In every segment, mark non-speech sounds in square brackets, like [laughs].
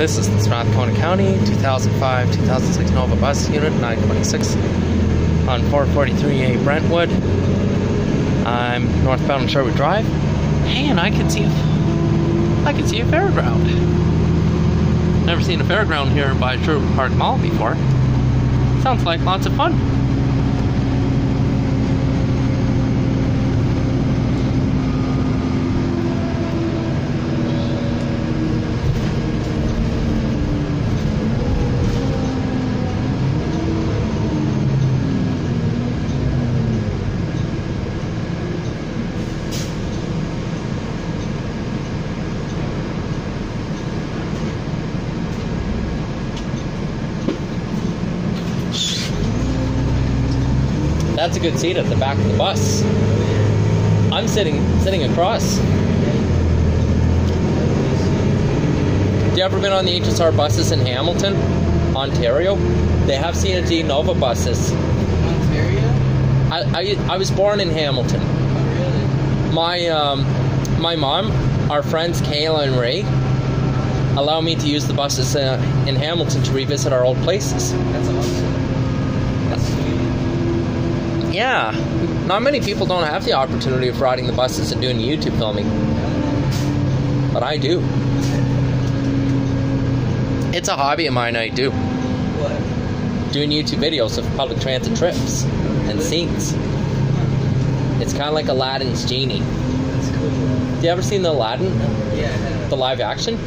This is the Strathcona County 2005 2006 Nova Bus Unit 926 on 443A Brentwood. I'm northbound on Sherwood Drive, Hey, and I can see I can see a fairground. Never seen a fairground here by Sherwood Park Mall before. Sounds like lots of fun. A good seat at the back of the bus. I'm sitting sitting across. Have you ever been on the HSR buses in Hamilton, Ontario? They have CNG Nova buses. Ontario? I, I, I was born in Hamilton. Oh, really? My um, my mom, our friends Kayla and Ray, allow me to use the buses uh, in Hamilton to revisit our old places. That's awesome. Yeah, not many people don't have the opportunity of riding the buses and doing YouTube filming, but I do. It's a hobby of mine. I do What? doing YouTube videos of public transit trips and scenes. It's kind of like Aladdin's genie. That's cool. You ever seen the Aladdin, Yeah. the live action?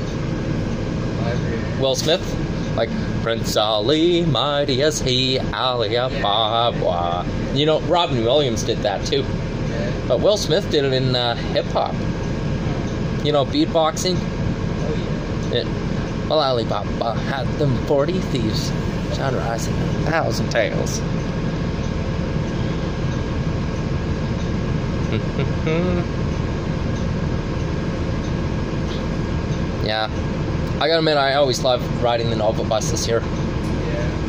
Library. Will Smith, like Prince Ali, mighty as he, Ali Ababwa. You know, Robin Williams did that too, but Will Smith did it in uh, hip hop. You know, beatboxing. Oh. It, well, Ali Baba had them forty thieves, Scheherazade a thousand tales. [laughs] yeah, I gotta admit, I always love riding the Nova buses here. Yeah.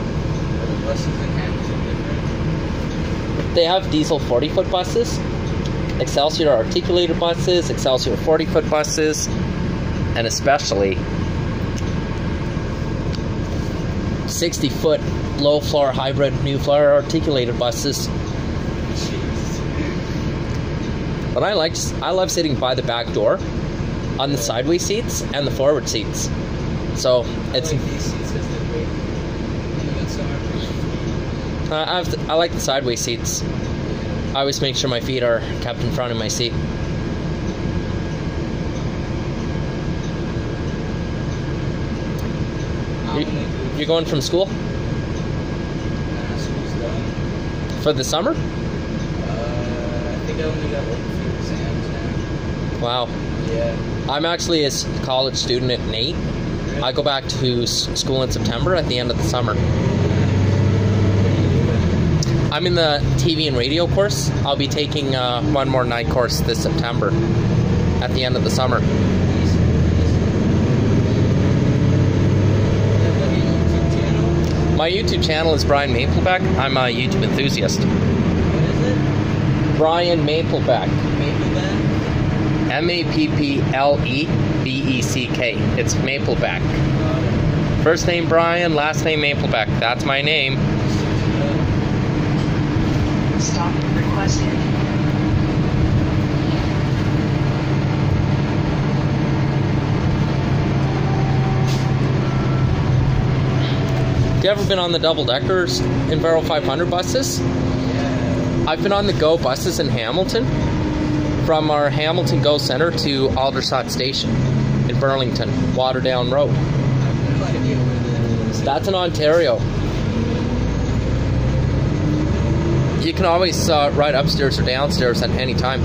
They have diesel 40 foot buses, Xcelsior articulator buses, Xcelsior 40 foot buses, and especially 60 foot low floor hybrid new floor articulated buses. But I like I love sitting by the back door on the sideway seats and the forward seats. So it's I like these seats because they're big. In the uh, I, have the, I like the sideway seats. I always make sure my feet are kept in front of my seat. You, you're going from school for the summer? Uh, I think I only got a few exams now. Wow. Yeah. I'm actually a college student at NAIT. I go back to school in September at the end of the summer. I'm in the TV and radio course. I'll be taking uh, one more night course this September at the end of the summer. My YouTube channel is Brian Mapplebeck. I'm a YouTube enthusiast. What is it? Brian Mapplebeck. Mapplebeck? M A P P L E B E C K. It's Mapplebeck. First name Brian, last name Mapplebeck. That's my name. Stop requested. You ever been on the double deckers Enviro 500 buses? I've been on the Go buses in Hamilton from our Hamilton Go Center to Aldershot Station in Burlington, Waterdown Road. That's in Ontario. You can always uh, ride upstairs or downstairs at any time.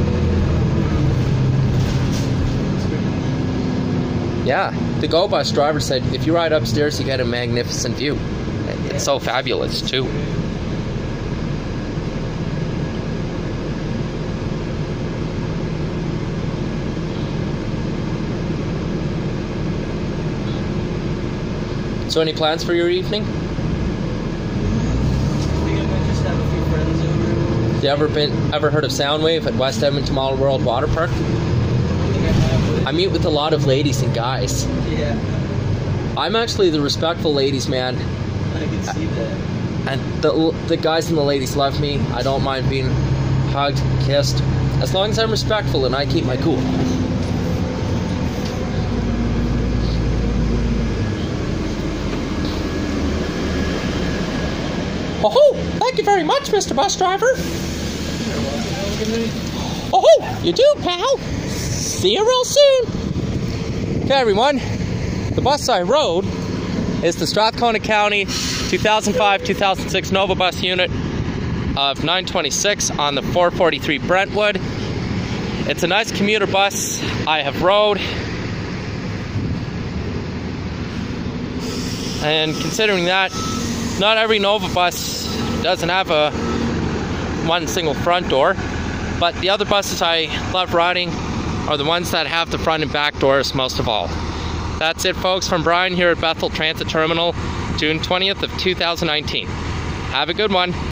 Yeah, the Go bus driver said if you ride upstairs, you get a magnificent view. It's so fabulous, too. So, any plans for your evening? I think I might just have a few friends over. You ever been ever heard of Soundwave at West Edmonton Mall World Water Park? I think I have. I meet with a lot of ladies and guys. Yeah. I'm actually the respectful ladies man, I can see that. and the the guys and the ladies love me. I don't mind being hugged, kissed, as long as I'm respectful and I keep my cool. Oh, thank you very much, Mr. Bus Driver. Oh, you do, pal. See you real soon. Okay, everyone. The bus I rode is the Strathcona County 2005-2006 Nova Bus unit of 926 on the 443 Brentwood. It's a nice commuter bus I have rode. And considering that, not every Nova bus doesn't have a one single front door, but the other buses I love riding are the ones that have the front and back doors most of all. That's it, folks, from Brian here at Bethel Transit Terminal, June 20th of 2019. Have a good one.